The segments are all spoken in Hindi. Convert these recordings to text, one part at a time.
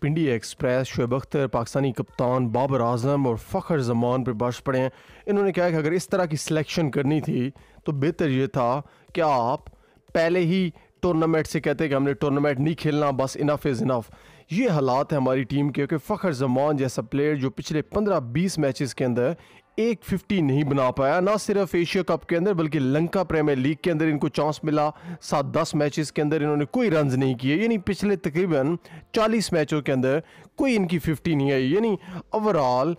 पिंडी एक्सप्रेस शुब अख्तर, पाकिस्तानी कप्तान बाबर आज़म और फ़खर जमान पर बर्श पड़े हैं। इन्होंने कहा कि अगर इस तरह की सिलेक्शन करनी थी तो बेहतर ये था कि आप पहले ही टूर्नामेंट से कहते हैं कि हमने टूर्नामेंट नहीं खेलना, बस इनफ इज़ इनफ ये हालात है हमारी टीम के, कि फ़खर जमान जैसा प्लेयर जो पिछले 15-20 मैचेस के अंदर एक फिफ्टी नहीं बना पाया, ना सिर्फ़ एशिया कप के अंदर, बल्कि लंका प्रीमियर लीग के अंदर इनको चांस मिला। सात दस मैचेस के अंदर इन्होंने कोई रन नहीं किए, यानी पिछले तकरीबन चालीस मैचों के अंदर कोई इनकी फिफ्टी नहीं आई। यानी ओवरऑल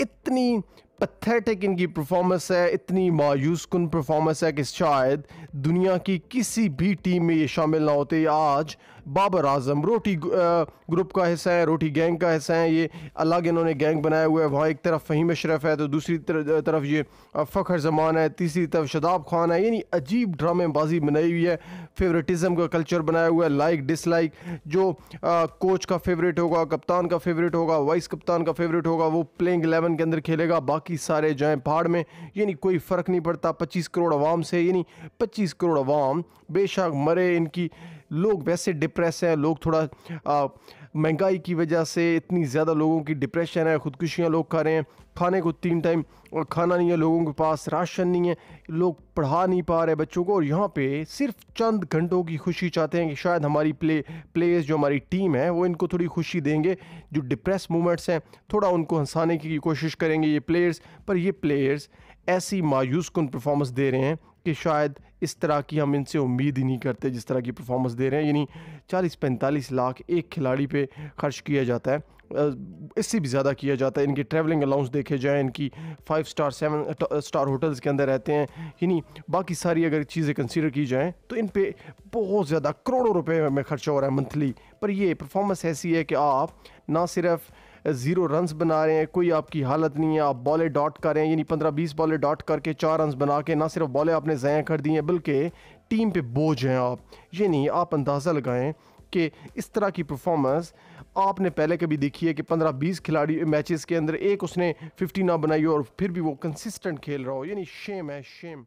इतनी पथेटिक इनकी परफॉर्मेंस है इतनी मायूस कन परफॉर्मेंस है कि शायद दुनिया की किसी भी टीम में ये शामिल ना होते। आज बाबर आज़म रोटी ग्रुप का हिस्सा है रोटी गैंग का हिस्सा है ये अलग इन्होंने गैंग बनाया हुआ है। वहाँ एक तरफ़ फ़हीम अशरफ है तो दूसरी तरफ़ ये फ़खर जमान है तीसरी तरफ़ शदाब खान है। यानी अजीब ड्रामेबाजी बनाई हुई है। फेवरेटिज़म का कल्चर बनाया हुआ है लाइक डिसलाइक जो आ, कोच का फेवरेट होगा कप्तान का फेवरेट होगा वाइस कप्तान का फेवरेट होगा वो प्लेइंग एलेवन के अंदर खेलेगा बाकी सारे जाए पहाड़ में, यानी कोई फ़र्क नहीं पड़ता। पच्चीस करोड़ आवाम से, यानी पच्चीस करोड़ आवाम बेशक मरे इनकी लोग वैसे डिप्रेस हैं लोग थोड़ा आ, महँगाई की वजह से इतनी ज़्यादा लोगों की डिप्रेशन है ख़ुदकुशियाँ लोग खा रहे हैं खाने को तीन टाइम और खाना नहीं है लोगों के पास राशन नहीं है लोग पढ़ा नहीं पा रहे बच्चों को और यहाँ पे सिर्फ़ चंद घंटों की खुशी चाहते हैं कि शायद हमारी प्ले प्लेयर्स जो हमारी टीम है वो इनको थोड़ी खुशी देंगे जो डिप्रेस मोमेंट्स हैं थोड़ा उनको हंसाने की कोशिश करेंगे ये प्लेयर्स पर ये प्लेयर्स ऐसी मायूस कन परफॉर्मेंस दे रहे हैं कि शायद इस तरह की हम इनसे उम्मीद ही नहीं करते जिस तरह की परफॉर्मेंस दे रहे हैं। यानी चालीस पैंतालीस लाख एक खिलाड़ी पे खर्च किया जाता है। इससे भी ज़्यादा किया जाता है। इनके ट्रैवलिंग अलाउंस देखे जाएँ, इनकी five star seven star hotels के अंदर रहते हैं। यानी बाकी सारी अगर चीज़ें कंसिडर की जाएँ तो इन पर बहुत ज़्यादा करोड़ों रुपये में खर्चा हो रहा है मंथली पर ये परफॉर्मेंस ऐसी है कि आप ना सिर्फ़ ज़ीरो रन्स बना रहे हैं, कोई आपकी हालत नहीं है, आप बॉलें डॉट कर रहे हैं, यानी पंद्रह बीस बॉले डॉट करके चार रन बना के ना सिर्फ़ बॉले आपने ज़ाया कर दी हैं, बल्कि टीम पे बोझ हैं आप। ये नहीं, आप अंदाज़ा लगाएँ कि इस तरह की परफॉर्मेंस आपने पहले कभी देखी है कि पंद्रह बीस खिलाड़ी मैचेस के अंदर एक उसने फिफ्टी ना बनाई हो और फिर भी वो कंसिस्टेंट खेल रहा हो। यानी शेम है शेम